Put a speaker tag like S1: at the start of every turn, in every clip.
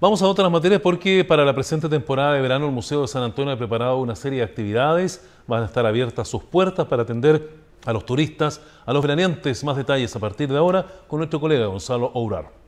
S1: Vamos a otras materias porque para la presente temporada de verano el Museo de San Antonio ha preparado una serie de actividades. Van a estar abiertas sus puertas para atender a los turistas, a los veraneantes. Más detalles a partir de ahora con nuestro colega Gonzalo Ourar.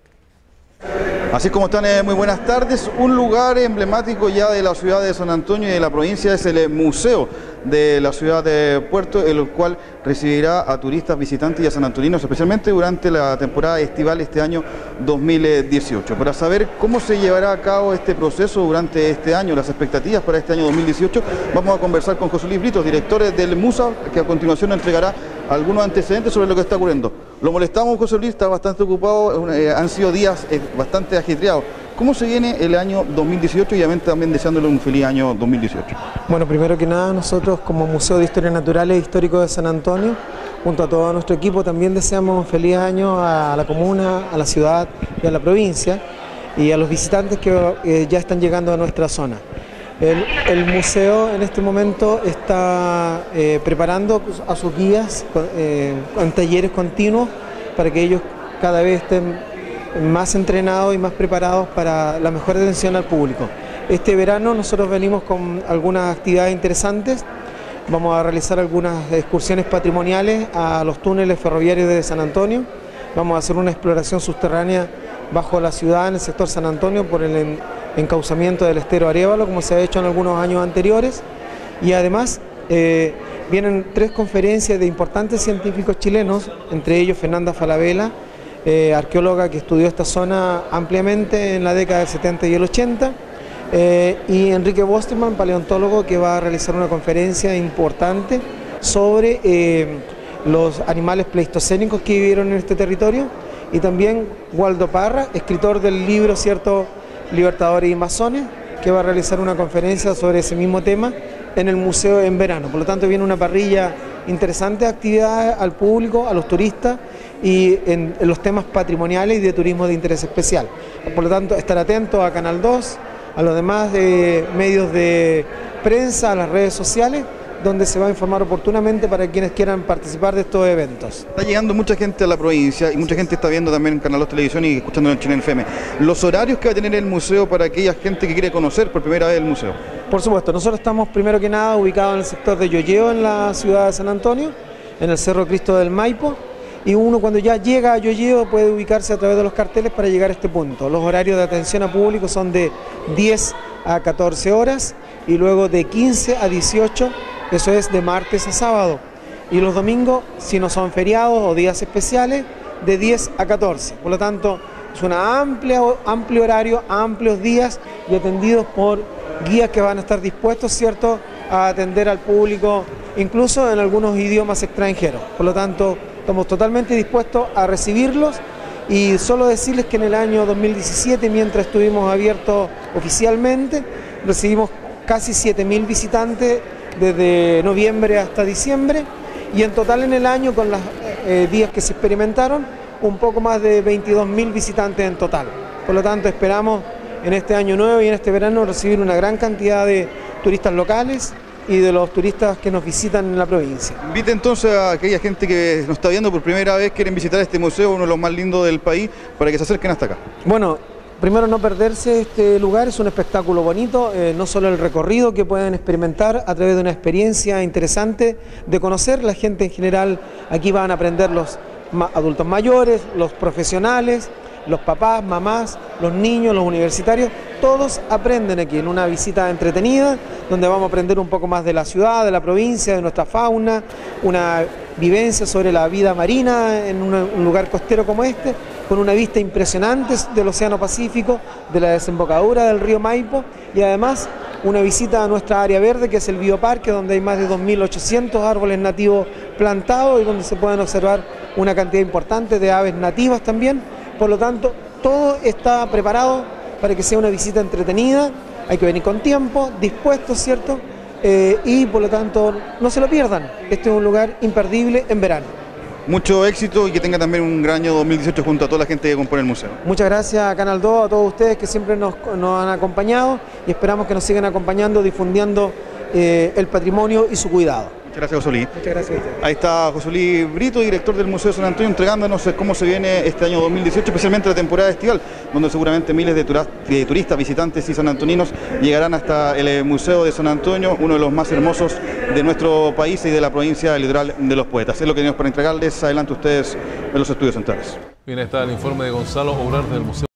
S2: Así como están, eh, muy buenas tardes. Un lugar emblemático ya de la ciudad de San Antonio y de la provincia es el eh, Museo de la ciudad de Puerto, el cual recibirá a turistas, visitantes y a sanantoninos, especialmente durante la temporada estival este año 2018. Para saber cómo se llevará a cabo este proceso durante este año, las expectativas para este año 2018, vamos a conversar con José Luis Britos, director del MUSA, que a continuación entregará algunos antecedentes sobre lo que está ocurriendo. Lo molestamos, José Luis, está bastante ocupado, eh, han sido días eh, bastante agitreados. ¿Cómo se viene el año 2018 y también deseándole un feliz año 2018?
S3: Bueno, primero que nada, nosotros como Museo de Historia Natural e Histórico de San Antonio, junto a todo nuestro equipo, también deseamos un feliz año a la comuna, a la ciudad y a la provincia y a los visitantes que eh, ya están llegando a nuestra zona. El, museo en este momento está eh, preparando a sus guías eh, en talleres continuos para que ellos cada vez estén más entrenados y más preparados para la mejor atención al público. Este verano nosotros venimos con algunas actividades interesantes. Vamos a realizar algunas excursiones patrimoniales a los túneles ferroviarios de San Antonio. Vamos a hacer una exploración subterránea bajo la ciudad en el sector San Antonio por el encauzamiento del estero Arevalo, como se ha hecho en algunos años anteriores. Y además eh, vienen tres conferencias de importantes científicos chilenos, entre ellos Fernanda Falabella, eh, arqueóloga que estudió esta zona ampliamente en la década del 70 y el 80, eh, y Enrique Bosterman, paleontólogo, que va a realizar una conferencia importante sobre los animales pleistocénicos que vivieron en este territorio, y también Waldo Parra, escritor del libro, ¿cierto?, Libertadores y Masones, que va a realizar una conferencia sobre ese mismo tema en el museo en verano. Por lo tanto, viene una parrilla interesante de actividades al público, a los turistas y en, los temas patrimoniales y de turismo de interés especial. Por lo tanto, estar atento a Canal 2, a los demás de medios de prensa, a las redes sociales donde se va a informar oportunamente para quienes quieran participar de estos eventos.
S2: Está llegando mucha gente a la provincia y mucha gente está viendo también en Canal 2 Televisión y escuchando en Chile FM. Los horarios que va a tener el museo para aquella gente que quiere conocer por primera vez el museo.
S3: Por supuesto, nosotros estamos primero que nada ubicados en el sector de Yoyeo, en la ciudad de San Antonio, en el Cerro Cristo del Maipo, y uno cuando ya llega a Yoyeo puede ubicarse a través de los carteles para llegar a este punto. Los horarios de atención a público son de 10 a 14 horas y luego de 15 a 18 eso es de martes a sábado. Y los domingos, si no son feriados o días especiales, de 10 a 14. Por lo tanto, es un amplio horario, amplios días y atendidos por guías que van a estar dispuestos, ¿cierto?, a atender al público, incluso en algunos idiomas extranjeros. Por lo tanto, estamos totalmente dispuestos a recibirlos y solo decirles que en el año 2017, mientras estuvimos abiertos oficialmente, recibimos casi 7.000 visitantes desde noviembre hasta diciembre y en total en el año con los eh, días que se experimentaron un poco más de 22.000 visitantes en total. Por lo tanto esperamos en este año nuevo y en este verano recibir una gran cantidad de turistas locales y de los turistas que nos visitan en la provincia.
S2: Invite entonces a aquella gente que nos está viendo por primera vez, quieren visitar este museo, uno de los más lindos del país, para que se acerquen hasta acá.
S3: Bueno, Primero no perderse este lugar, es un espectáculo bonito, eh, no solo el recorrido que pueden experimentar a través de una experiencia interesante de conocer, la gente en general aquí van a aprender los adultos mayores, los profesionales, los papás, mamás, los niños, los universitarios, todos aprenden aquí en una visita entretenida, donde vamos a aprender un poco más de la ciudad, de la provincia, de nuestra fauna, una vivencia sobre la vida marina en un lugar costero como este, con una vista impresionante del Océano Pacífico, de la desembocadura del río Maipo y además una visita a nuestra área verde que es el bioparque donde hay más de 2.800 árboles nativos plantados y donde se pueden observar una cantidad importante de aves nativas también. Por lo tanto, todo está preparado para que sea una visita entretenida, hay que venir con tiempo, dispuesto, ¿cierto? Eh, y por lo tanto, no se lo pierdan. Este es un lugar imperdible en verano.
S2: Mucho éxito y que tenga también un gran año 2018 junto a toda la gente que compone el museo.
S3: Muchas gracias a Canal 2, a todos ustedes que siempre nos, han acompañado y esperamos que nos sigan acompañando, difundiendo eh, el patrimonio y su cuidado.
S2: Muchas gracias, José
S3: Muchas gracias.
S2: Ahí está José Luis Brito, director del Museo de San Antonio, entregándonos cómo se viene este año 2018, especialmente la temporada estival, donde seguramente miles de, de turistas, visitantes y sanantoninos llegarán hasta el eh, Museo de San Antonio, uno de los más hermosos de nuestro país y de la provincia litoral de los poetas. Es lo que tenemos para entregarles. Adelante ustedes en los estudios centrales.
S1: Bien, está el informe de Gonzalo Obrar del Museo.